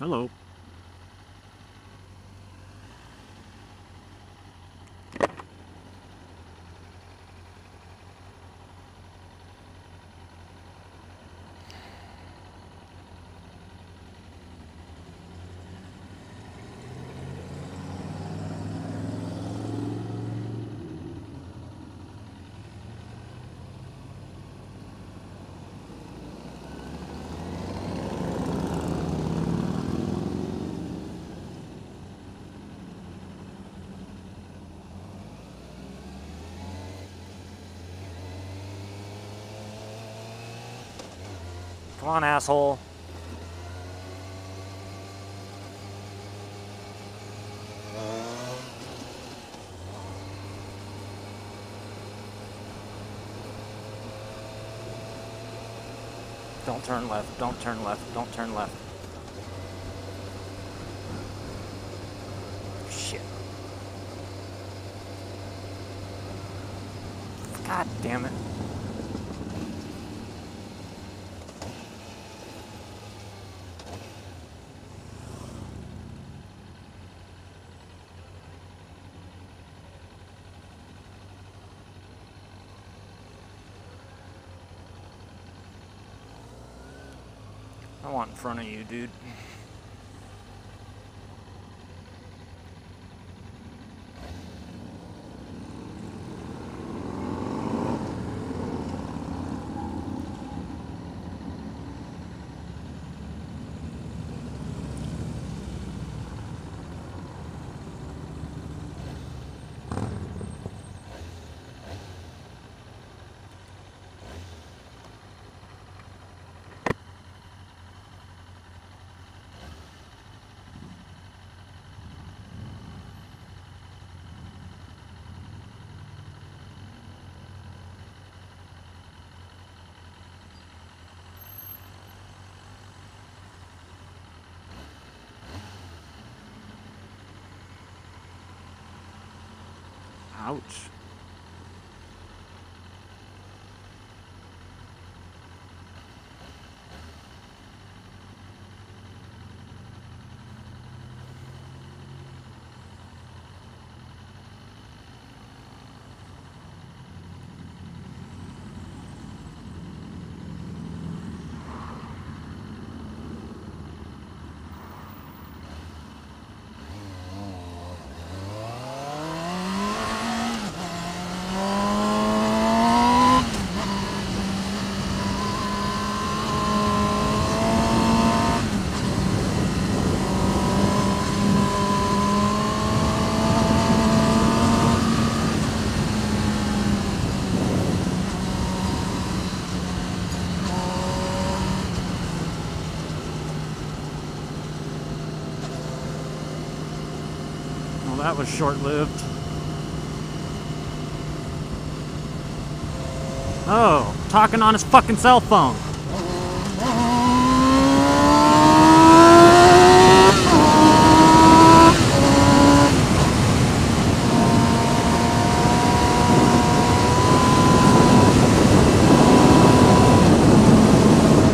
Hello. Come on, asshole. Don't turn left, don't turn left, don't turn left. Shit. God damn it. I want in front of you, dude. Ouch. That was short lived. Oh, talking on his fucking cell phone.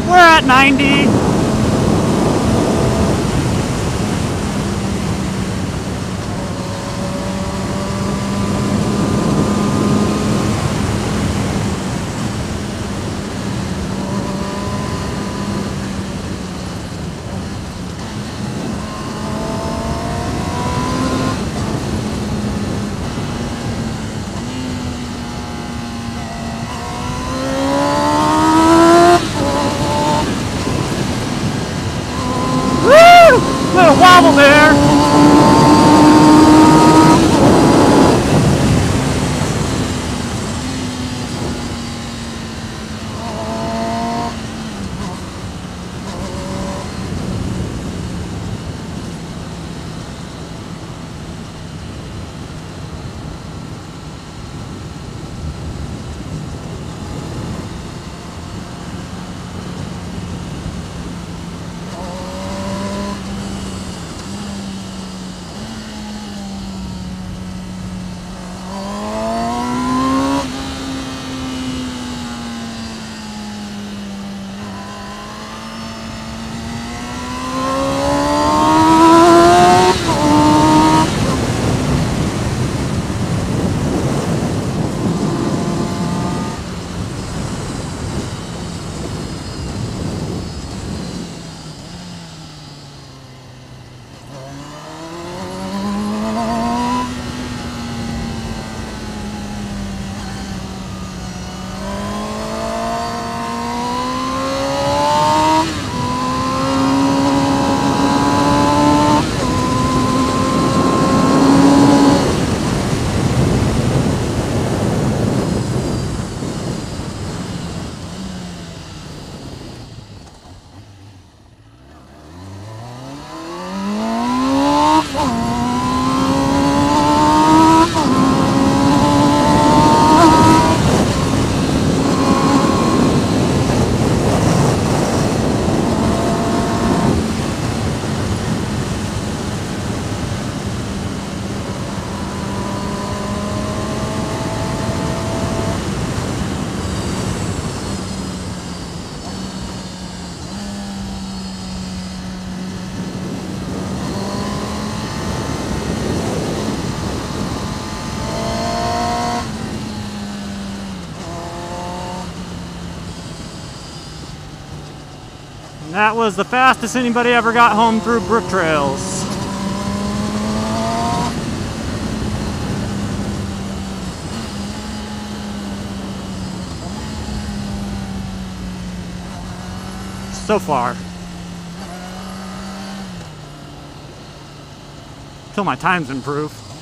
We're at 90. That was the fastest anybody ever got home through Brooktrails. So far. Till my times improve.